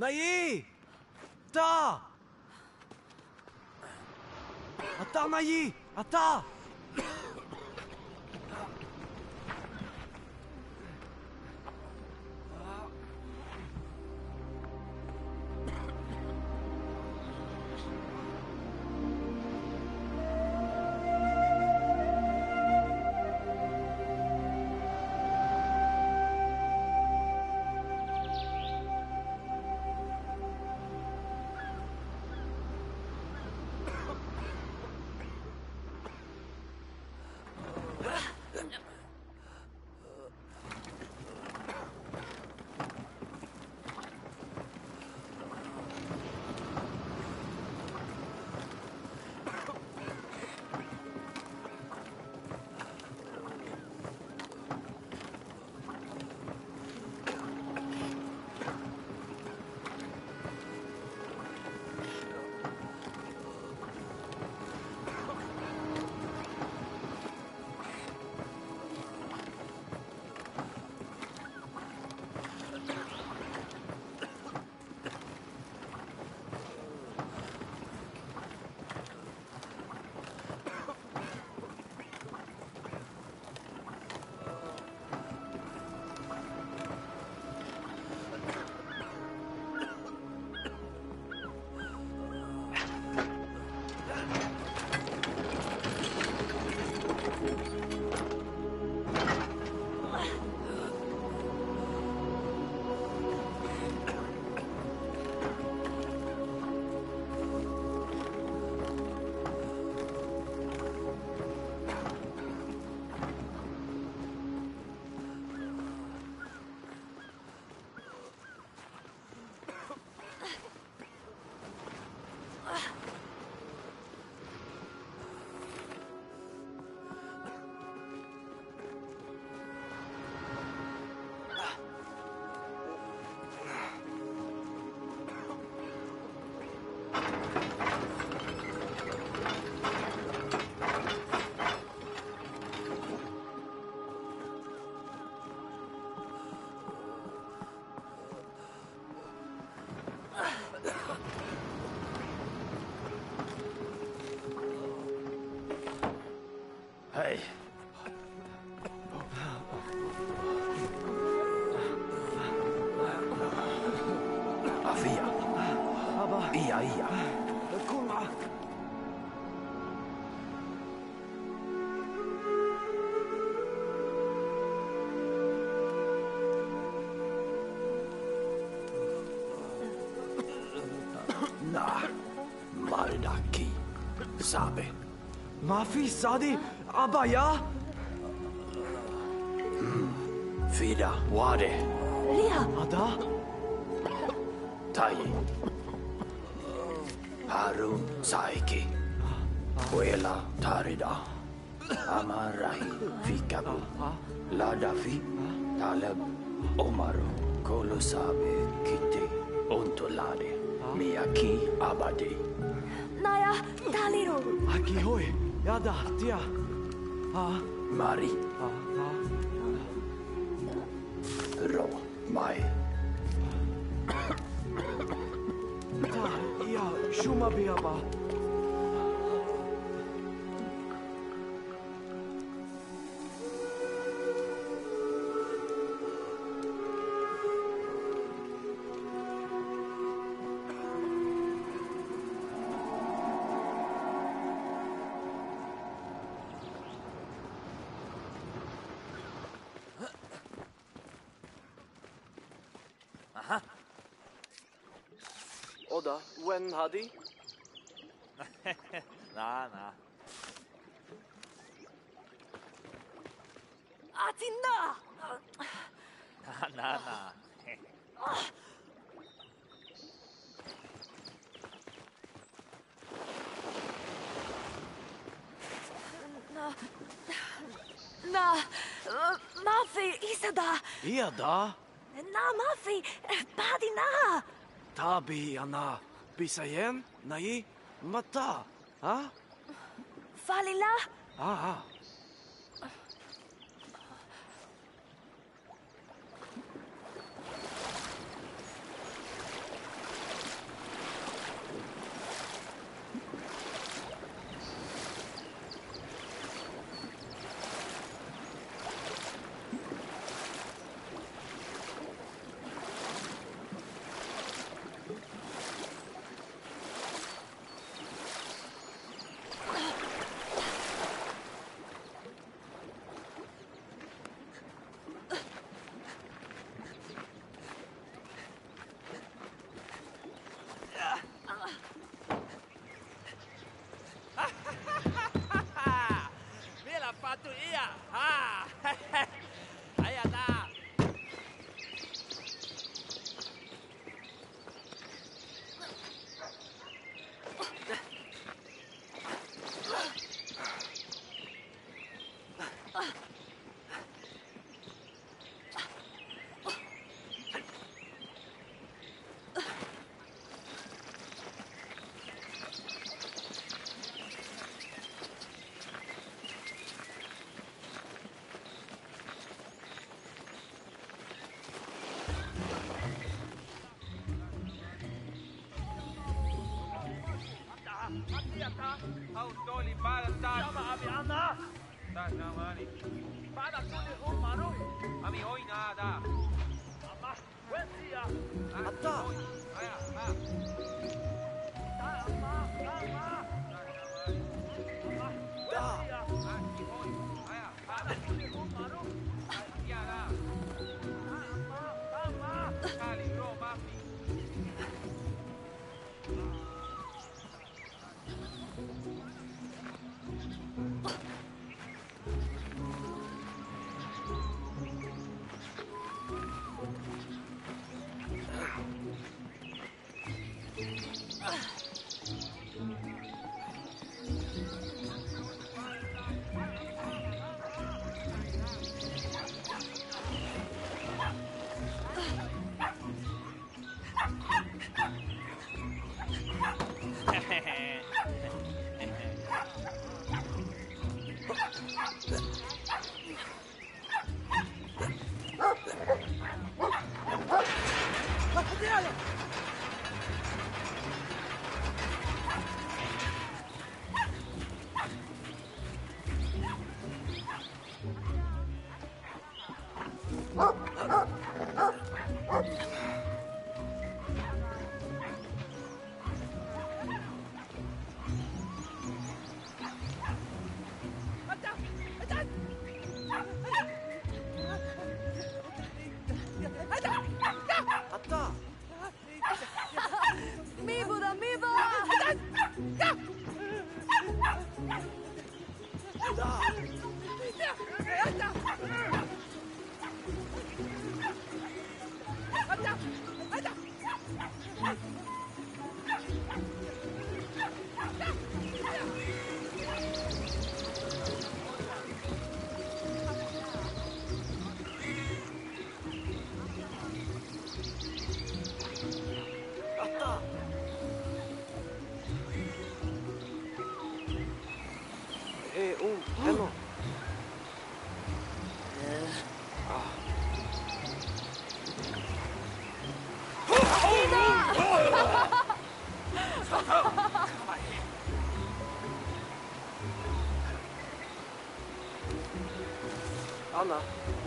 Naï Ta Attends, Naï Attends ما في سادي أبا يا Fida. Wade. Lia, أدا Tai. Harun Saiki. Wela Tarida. Amarahi Fikabu. Ladafi. Taleb Omaru. Kolosabe Kite. Ontolade. Miyaki Abadi. Naya, Taliru. أكي هوي Ja da, tja. ah, Mari. Oder when, Hadi? na, na. Atina! Na, na, na. Na, na, Mafi, Isada. Ia, da? Na, Mafi, Padina. Tabi ana. Bisayen nai mata ha? Falila? Ah, ah.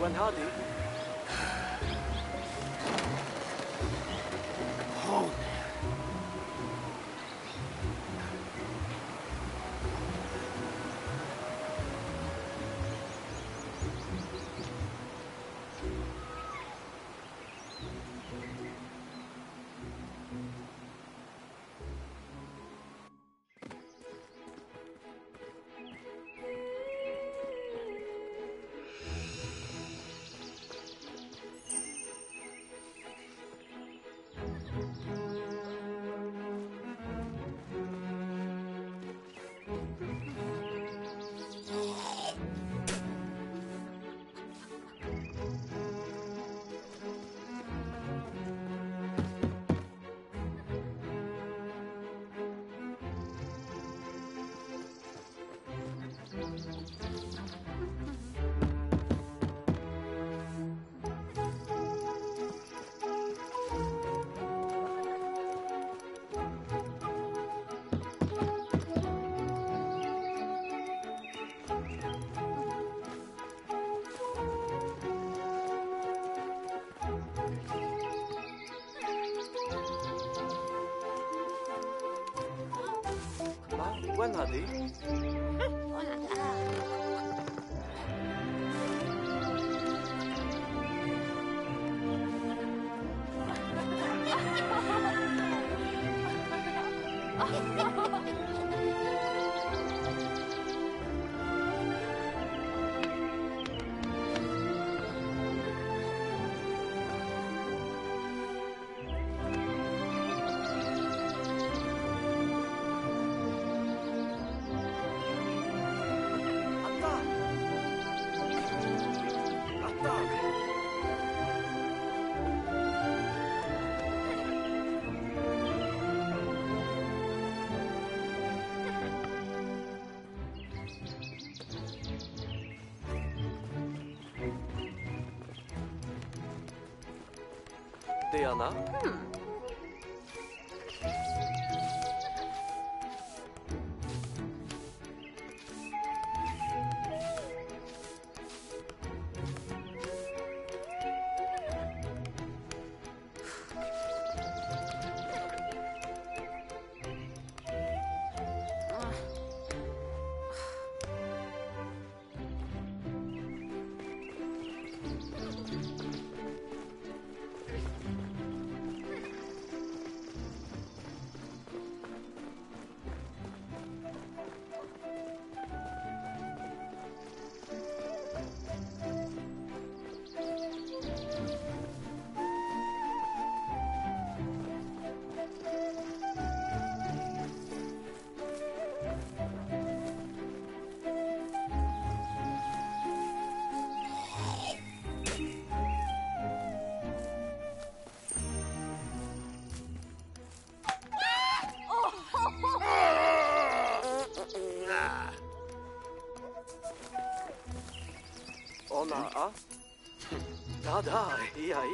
when Hadi 管他的。哼 Diana だだいやいや。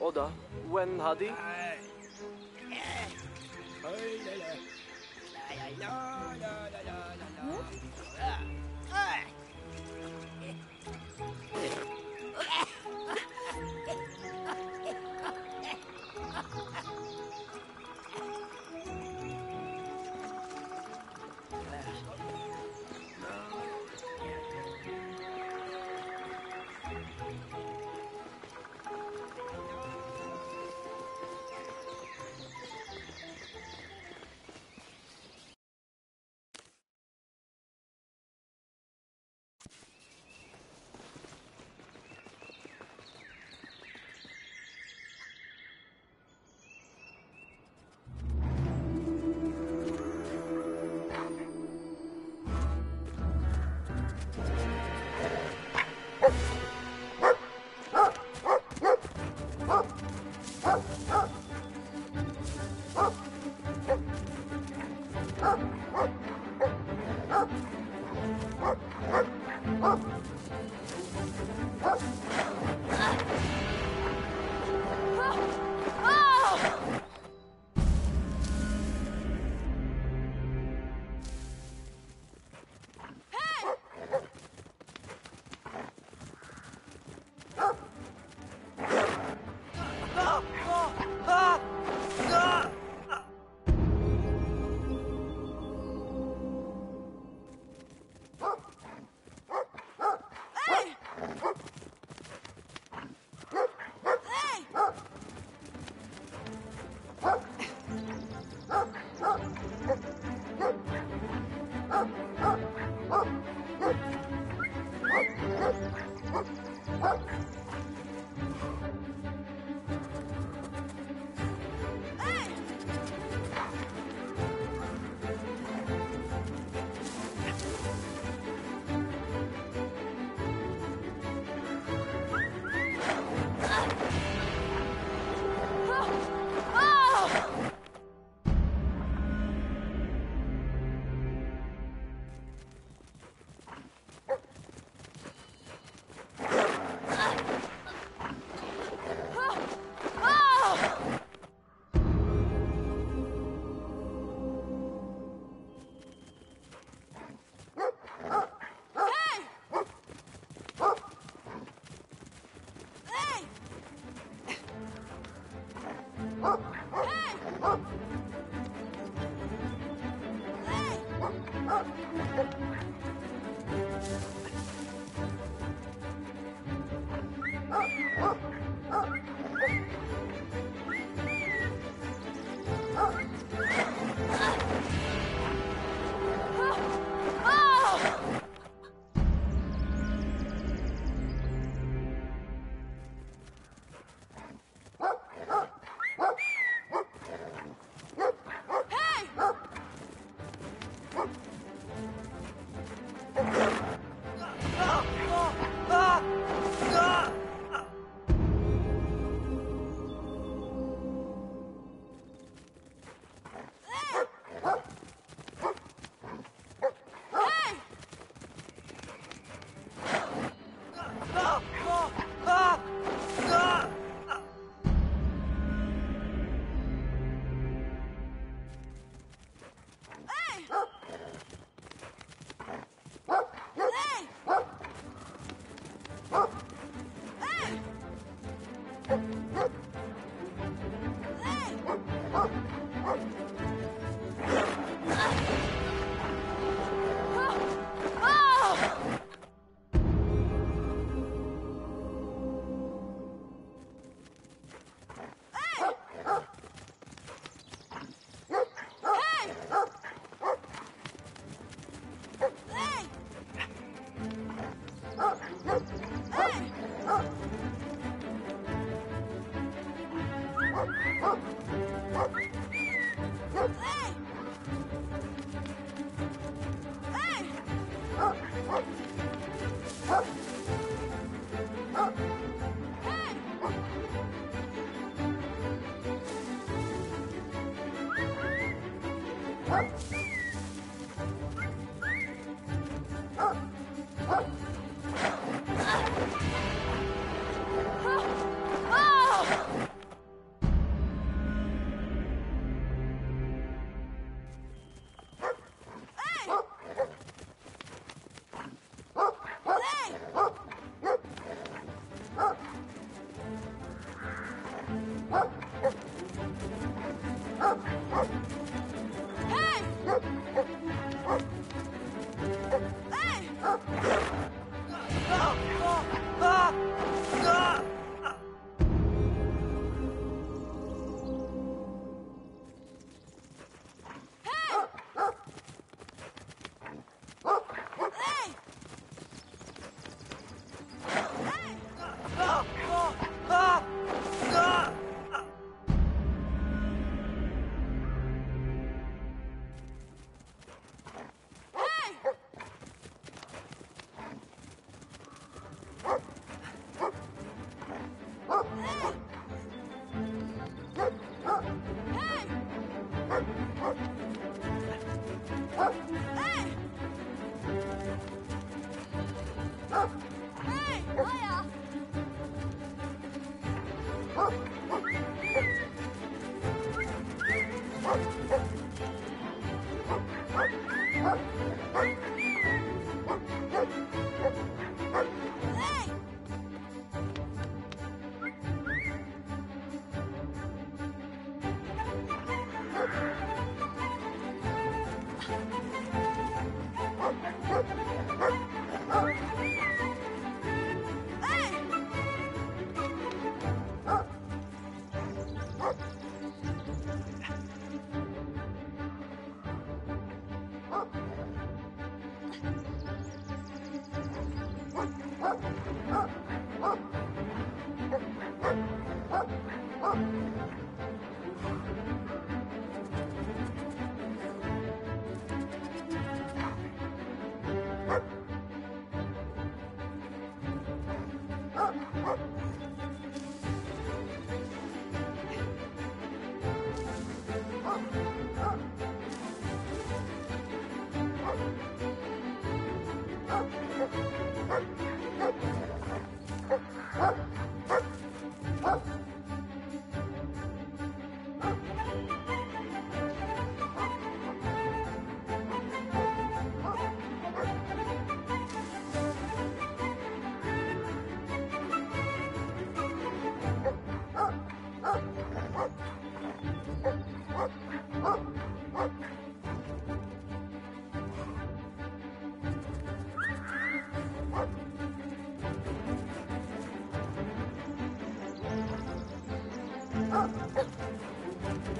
O da when hadi? Hæ? Huh?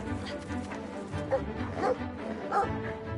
うんうんうん。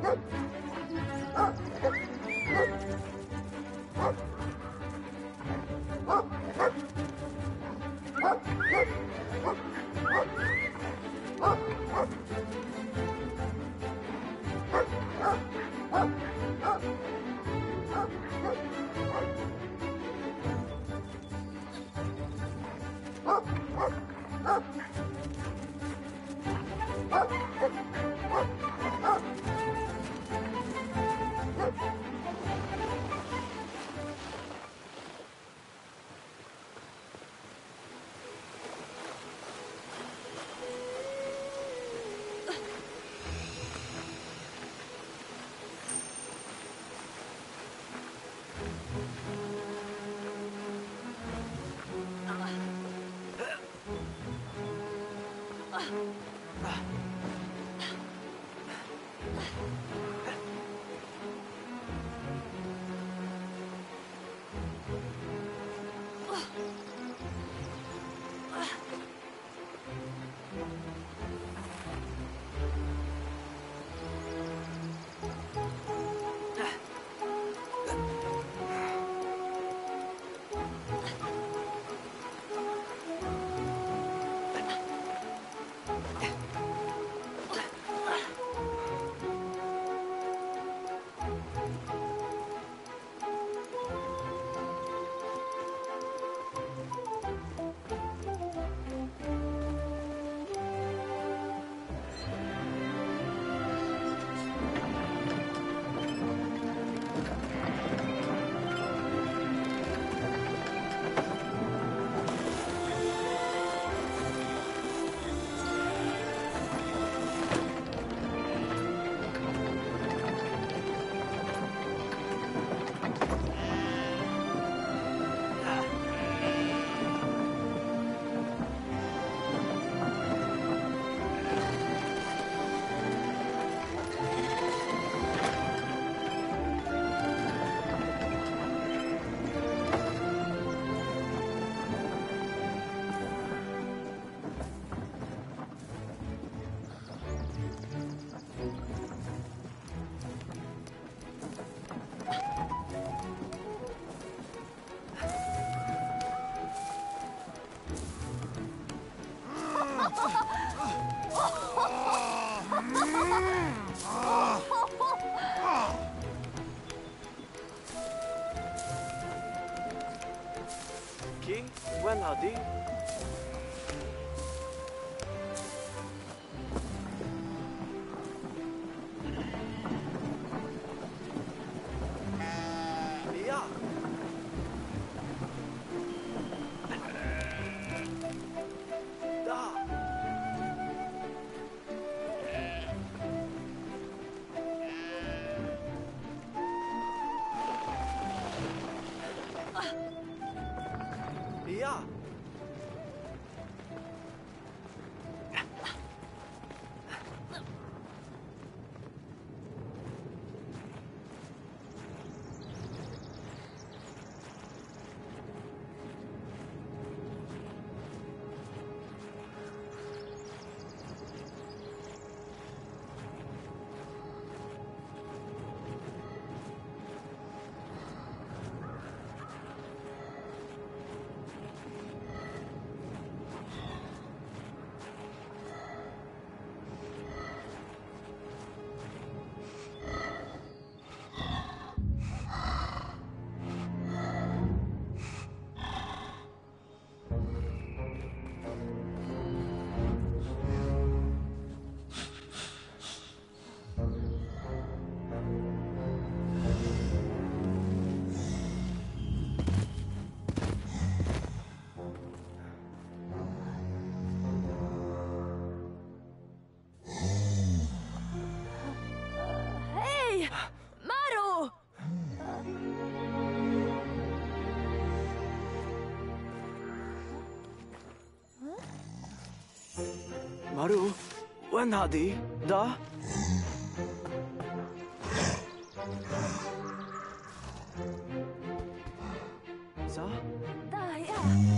man, howdy. 阿鲁，温哈迪，打。啥？大爷。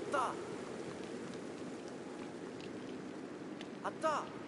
왔다. 왔다.